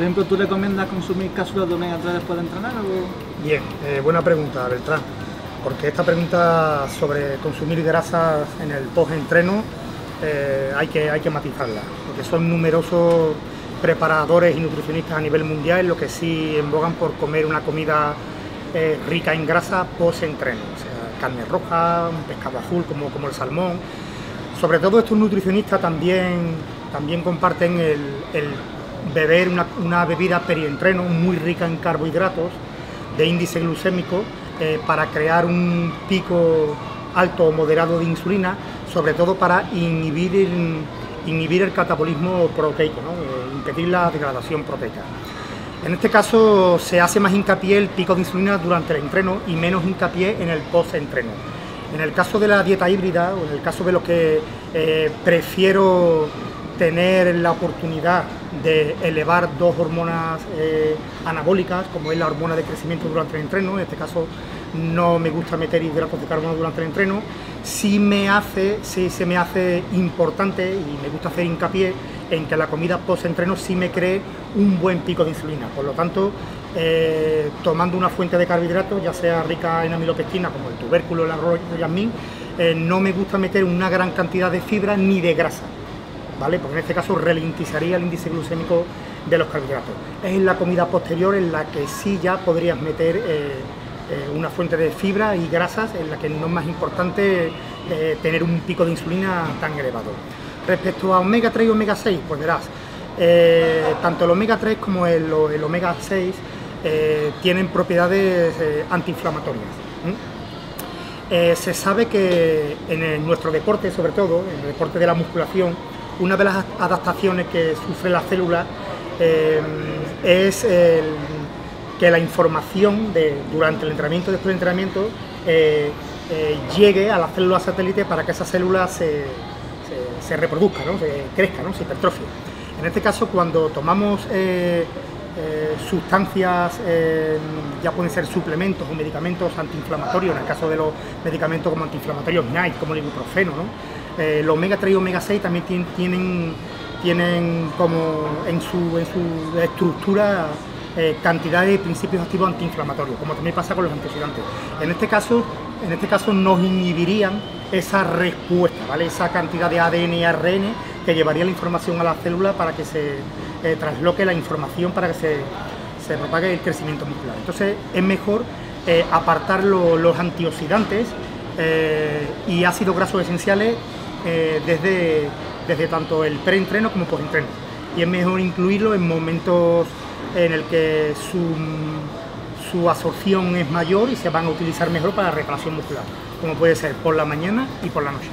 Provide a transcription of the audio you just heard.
ejemplo, ¿tú recomiendas consumir cápsulas de omega 3 después de entrenar? O... Bien, eh, buena pregunta, Beltrán. Porque esta pregunta sobre consumir grasas en el post-entreno eh, hay, que, hay que matizarla. Porque son numerosos preparadores y nutricionistas a nivel mundial los que sí embogan por comer una comida eh, rica en grasa post-entreno. O sea, carne roja, un pescado azul como, como el salmón. Sobre todo estos nutricionistas también, también comparten el, beber una, bebida perientreno muy rica en carbohidratos de índice glucémico eh, para crear un pico alto o moderado de insulina, sobre todo para inhibir el, inhibir el catabolismo proteico, eh, impedir la degradación proteica. En este caso se hace más hincapié el pico de insulina durante el entreno y menos hincapié en el post-entreno. En el caso de la dieta híbrida o en el caso de lo que eh, prefiero tener la oportunidad de elevar dos hormonas eh, anabólicas, como es la hormona de crecimiento durante el entreno, en este caso no me gusta meter hidratos de carbono durante el entreno, sí me hace, sí se me hace importante y me gusta hacer hincapié en que la comida post-entreno sí me cree un buen pico de insulina. Por lo tanto, eh, tomando una fuente de carbohidratos, ya sea rica en amilopectina como el tubérculo, el arroz el yasmín, eh, no me gusta meter una gran cantidad de fibra ni de grasa, Porque en este caso ralentizaría el índice glucémico de los carbohidratos. Es en la comida posterior en la que sí ya podrías meter eh, una fuente de fibra y grasas en la que no es más importante tener un pico de insulina tan elevado. Respecto a omega 3 y omega 6, pues verás, tanto el omega 3 como el omega 6 eh, tienen propiedades eh, antiinflamatorias. Eh, se sabe que en nuestro deporte, sobre todo, en el deporte de la musculación, una de las adaptaciones que sufre la célula es que la información de, durante el entrenamiento y después del entrenamiento llegue a la célula satélite para que esa célula se, se, reproduzca, se crezca, ¿no? se hipertrofie. En este caso, cuando tomamos eh, sustancias, eh, ya pueden ser suplementos o medicamentos antiinflamatorios, en el caso de los medicamentos como antiinflamatorios NICE, como el ibuprofeno. ¿no? Eh, los omega 3 y omega 6 también tienen, tienen como en su, en su estructura cantidad de principios activos antiinflamatorios, como también pasa con los antioxidantes. En este caso, en este caso nos inhibirían esa respuesta, ¿vale? esa cantidad de ADN y ARN que llevaría la información a la célula para que se eh, trasloque la información para que se, se, propague el crecimiento muscular. Entonces es mejor eh, apartar los antioxidantes eh, y ácidos grasos esenciales desde, desde tanto el preentreno como postentreno. Y es mejor incluirlo en momentos en el que su, su absorción es mayor y se van a utilizar mejor para la reparación muscular, como puede ser por la mañana y por la noche.